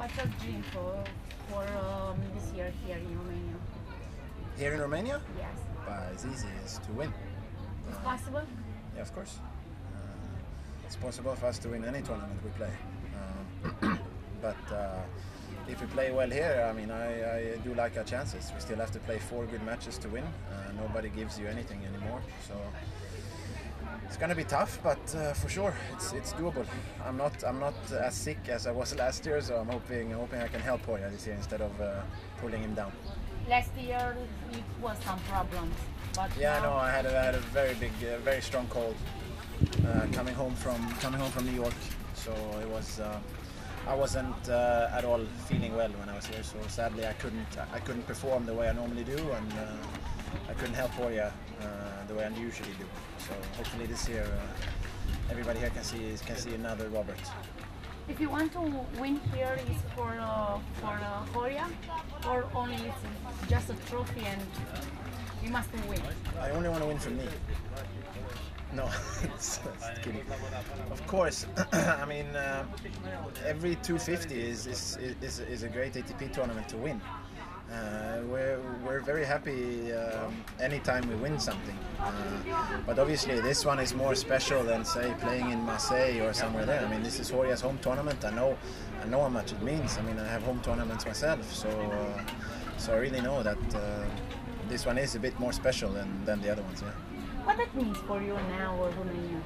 What's your dream for for um, this year here in Romania? Here in Romania, Yes, But it's easy. It's to win. it's possible. Yeah, of course. Uh, it's possible for us to win any tournament we play. Um, but uh, if we play well here, I mean, I, I do like our chances. We still have to play four good matches to win. Uh, nobody gives you anything anymore, so it's gonna be tough. But uh, for sure, it's it's doable. I'm not I'm not as sick as I was last year, so I'm hoping hoping I can help Horia this year instead of uh, pulling him down. Last year it was some problems, but Yeah, I now know. I had a, I had a very big, uh, very strong cold uh, coming home from coming home from New York. So it was. Uh, I wasn't uh, at all feeling well when I was here. So sadly, I couldn't. I couldn't perform the way I normally do, and uh, I couldn't help Horia uh, the way I usually do. So hopefully this year, uh, everybody here can see can see another Robert. if you want to win here is for uh, for uh, Horia, or only it's just a trophy and you must win. I only want to win for me. No, it's- it's kidding. Of course, I mean uh, every 250 is, is is is a great ATP tournament to win. Uh, we're we're very happy um, anytime we win something. Uh, but obviously, this one is more special than say playing in Marseille or somewhere there. I mean, this is Horia's home tournament. I know I know how much it means. I mean, I have home tournaments myself, so uh, so I really know that uh, this one is a bit more special than, than the other ones. Yeah. What that means for you now, or Romania?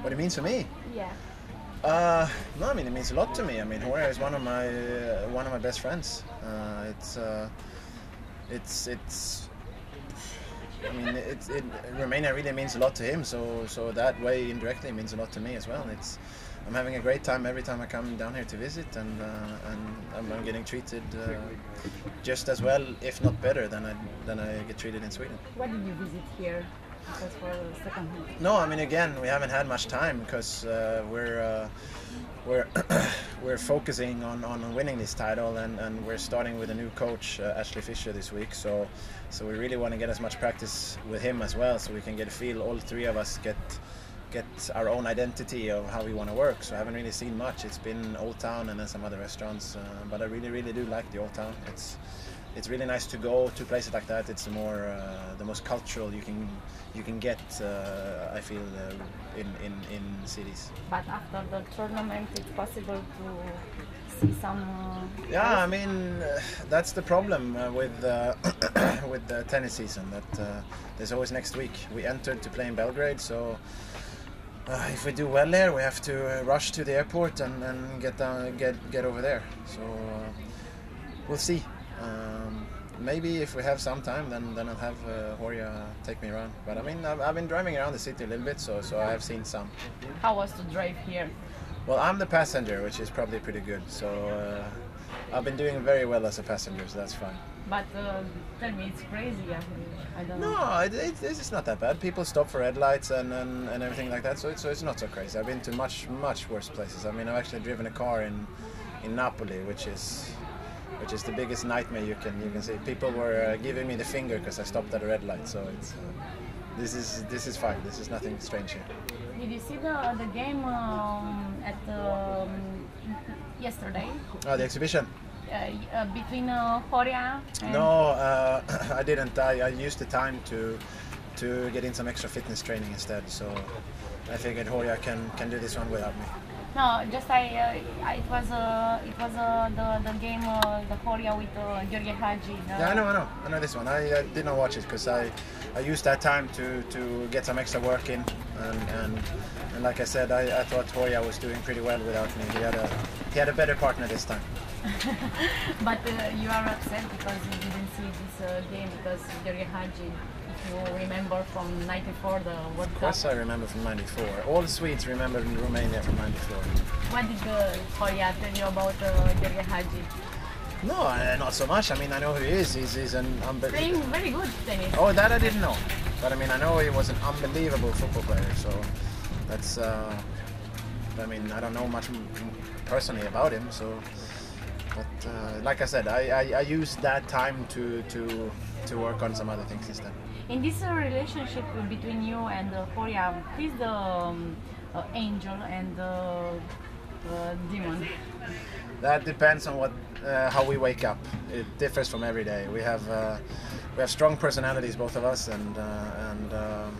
What it means for me? Yeah. Uh, no, I mean it means a lot to me. I mean Horia is one of my uh, one of my best friends. Uh, it's uh, it's it's. I mean, it's it, Romania really means a lot to him. So so that way indirectly means a lot to me as well. It's I'm having a great time every time I come down here to visit, and uh, and I'm, I'm getting treated uh, just as well, if not better, than I than I get treated in Sweden. What did you visit here? The second. No, I mean again, we haven't had much time because uh, we're uh, we're we're focusing on, on winning this title, and, and we're starting with a new coach, uh, Ashley Fisher, this week. So so we really want to get as much practice with him as well, so we can get a feel. All three of us get get our own identity of how we want to work. So I haven't really seen much. It's been Old Town and then some other restaurants, uh, but I really really do like the Old Town. It's it's really nice to go to places like that. It's the more uh, the most cultural you can you can get. Uh, I feel uh, in, in in cities. But after the tournament, it's possible to see some. Yeah, I mean uh, that's the problem uh, with uh, with the tennis season. That uh, there's always next week. We entered to play in Belgrade, so uh, if we do well there, we have to uh, rush to the airport and, and get down, get get over there. So uh, we'll see. Um, maybe if we have some time, then then I'll have uh, Horia take me around. But I mean, I've, I've been driving around the city a little bit, so so I have seen some. How was the drive here? Well, I'm the passenger, which is probably pretty good. So uh, I've been doing very well as a passenger, so that's fine. But uh, tell me, it's crazy. I, don't know. No, it, it, it's not that bad. People stop for red lights and, and, and everything like that, so it's, so it's not so crazy. I've been to much much worse places. I mean, I've actually driven a car in in Napoli, which is which is the biggest nightmare you can you can see. People were uh, giving me the finger because I stopped at a red light. So it's uh, this is this is fine. This is nothing strange here. Did you see the the game um, at um, yesterday Oh, the exhibition. uh, uh, between uh, Horia and No, uh, I didn't. I, I used the time to to get in some extra fitness training instead. So I figured Horia can can do this one without me. No, just I. Uh, it was uh, it was uh, the the game uh, the Horia with uh, Gheorghe Hagi. Yeah, I know, I know, I know this one. I uh, did not watch it because I I used that time to to get some extra work in, and and, and like I said, I, I thought Horia was doing pretty well without me. He had a he had a better partner this time. But uh, you are upset because you didn't see this uh, game because Gheorghe Hagi, if you remember from '94, the World Of Cup. course, I remember from '94. All Swedes remember in Romania from '94. What did uh, Horia tell you about uh, Gheorghe Hagi? No, uh, not so much. I mean, I know who he is. He's, he's an Playing unbelievable. very good tennis. Oh, that I didn't know. But I mean, I know he was an unbelievable football player. So that's. Uh, I mean, I don't know much personally about him. So, but uh, like I said, I, I, I used that time to to to work on some other things instead. In this uh, relationship between you and uh, Horia, who is the um, uh, angel and the uh, demon? That depends on what uh, how we wake up. It differs from every day. We have uh, we have strong personalities, both of us, and and um,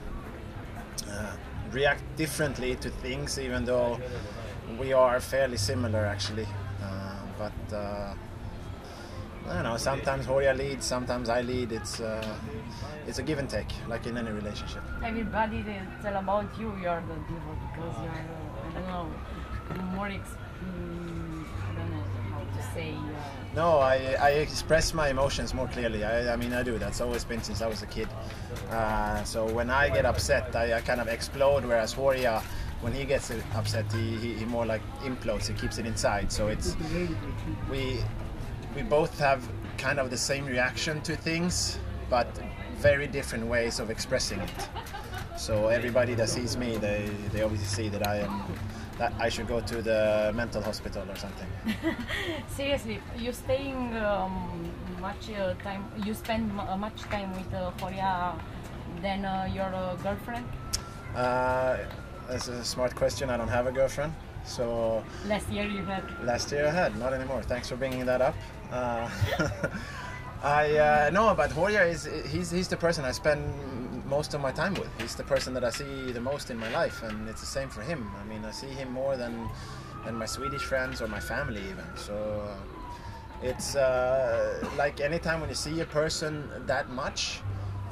react differently to things, even though we are fairly similar actually. But I don't know. Sometimes Horia leads, sometimes I lead. It's uh, it's a give and take, like in any relationship. Everybody they tell about you, you're the devil because you're, I don't know, more. Ex- mm, I don't know how to say. Uh, No, I, I express my emotions more clearly. I, I mean, I do. That's always been since I was a kid. Uh, so when I get upset, I, I kind of explode. Whereas Horia, when he gets upset, he, he, he more like implodes. He keeps it inside. So it's we we both have kind of the same reaction to things, but very different ways of expressing it. So everybody that sees me, they, they obviously see that I am that I should go to the mental hospital or something. seriously, you staying um, much uh, time. You spend m- uh, much time with uh, Horia than uh, your uh, girlfriend. Uh, that's a smart question. I don't have a girlfriend. So Last year you had. last year I had, not anymore. Thanks for bringing that up. Uh, I uh, no, but Horia is he's he's the person I spend most of my time with. He's the person that I see the most in my life, and it's the same for him. I mean, I see him more than than my Swedish friends or my family even. So uh, it's uh, like anytime when you see a person that much,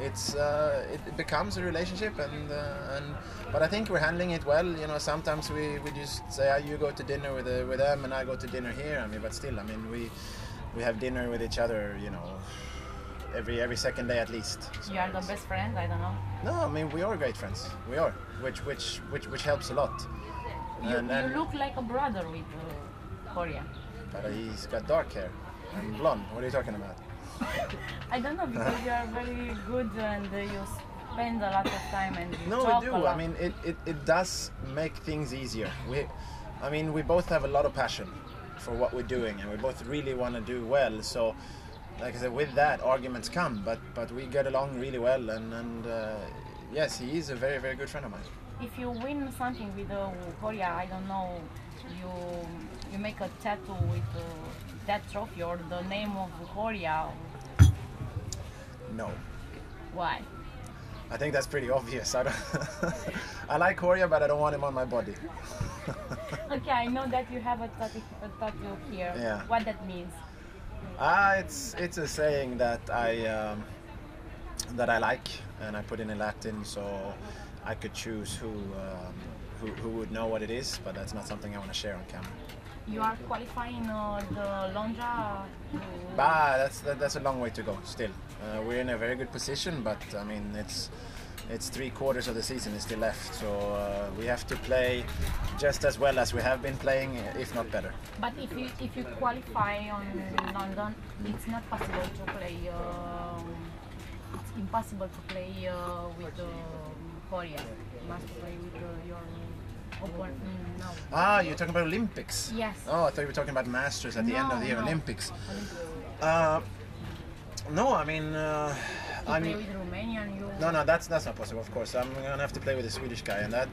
it's uh, it, it becomes a relationship, and uh, and but I think we're handling it well. You know, sometimes we, we just say, ah, you go to dinner with uh, with them, and I go to dinner here. I mean, but still, I mean, we we have dinner with each other. You know, every every second day at least. So You are the best friend. I don't know. No, I mean we are great friends. We are, which which which which helps a lot. You, And- you look like a brother with uh, Horia. But he's got dark hair and blonde. What are you talking about? I don't know because you are very good and uh, you spend a lot of time and you No, talk we a do. lot. I mean, it, it, it does make things easier. We, I mean, we both have a lot of passion for what we're doing, and we both really want to do well. So, like I said, with that, arguments come, but but we get along really well, and and uh, yes, he is a very very good friend of mine. If you win something with uh, Horia, I don't know, you you make a tattoo with uh, that trophy or the name of Horia. No. Why? I think that's pretty obvious. I don't. I like Horia, but I don't want him on my body. Okay, I know that you have a tattoo, a tattoo here. Yeah. What that means? Ah, it's it's a saying that I um, that I like, and I put in in Latin, so I could choose who, um, who who would know what it is, but that's not something I want to share on camera. You are qualifying uh, the Londra. Bah, that's that, that's a long way to go. Still, uh, we're in a very good position, but I mean it's it's three quarters of the season is still left, so uh, we have to play just as well as we have been playing, if not better. But if you if you qualify on London, it's not possible to play. Um, it's impossible to play uh, with uh, Horia. You must play with uh, your opponent. Mm, no. Ah, you're talking about Olympics. Yes. Oh, I thought you were talking about Masters at the end of the no. Olympics. Uh, no, I mean, uh, You I play mean, with Romanian. You. no, no, that's that's not possible. Of course, I'm gonna have to play with a Swedish guy, and that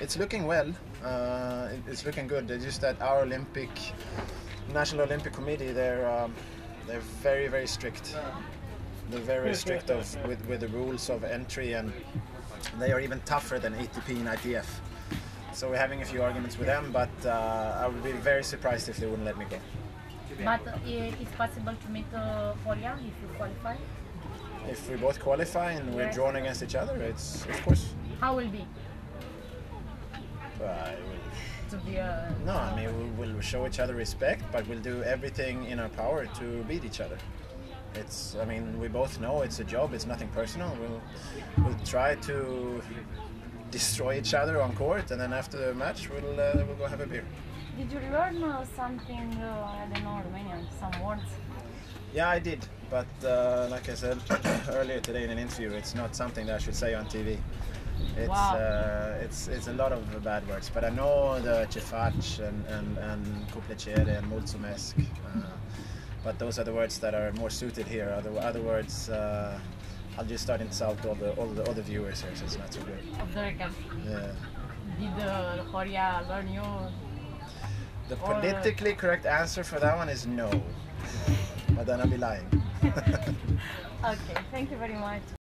it's looking well. Uh, it- it's looking good. It's just that our Olympic, National Olympic Committee, they're um, they're very very strict. They're very strict of with with the rules of entry, and they are even tougher than ATP and ITF. So we're having a few arguments with them, but uh, I would be very surprised if they wouldn't let me go. But uh, it's possible to meet uh, if you qualify. If we both qualify and we're Yes. drawn against each other, it's of course. How will be I will- to be uh, no, I mean we will show each other respect, but we'll do everything in our power to beat each other. It's, I mean, we both know it's a job. It's nothing personal. We'll we'll try to destroy each other on court, and then after the match, we'll uh, we'll go have a beer. Did you learn uh, something? Uh, I don't know Romanian. Some words. Yeah, I did, but uh, like I said earlier today in an interview, it's not something that I should say on TV. It's Wow. uh, it's it's a lot of bad words, but I know the cefaci and and and and mulțumesc. But those are the words that are more suited here. Other other words, uh, I'll just start insult all the all the other viewers here, so it's not so good. Yeah. Did uh, Horia learn you? The uh, politically correct answer for that one is no. But then I'll be lying. okay, thank you very much.